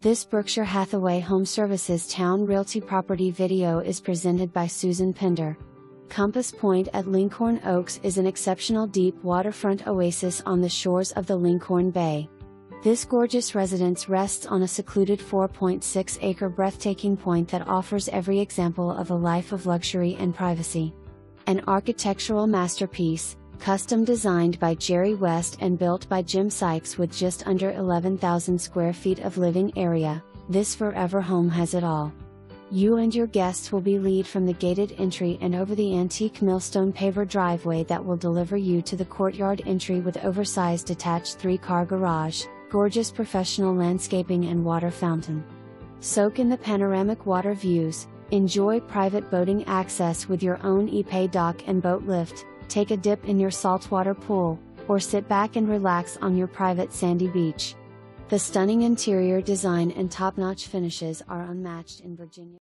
This Berkshire Hathaway Home Services Towne Realty property video is presented by Susan Pender. Compass Pointe at Linkhorn Oaks is an exceptional deep waterfront oasis on the shores of the Linkhorn Bay. This gorgeous residence rests on a secluded 4.6 acre breathtaking point that offers every example of a life of luxury and privacy. An architectural masterpiece, custom designed by Geri West and built by Jim Sykes with just under 11,000 square feet of living area, this forever home has it all. You and your guests will be lead from the gated entry and over the antique millstone paver driveway that will deliver you to the courtyard entry with oversized detached three car garage, gorgeous professional landscaping, and water fountain. Soak in the panoramic water views, enjoy private boating access with your own IPE dock and boat lift, take a dip in your saltwater pool, or sit back and relax on your private sandy beach. The stunning interior design and top notch finishes are unmatched in Virginia.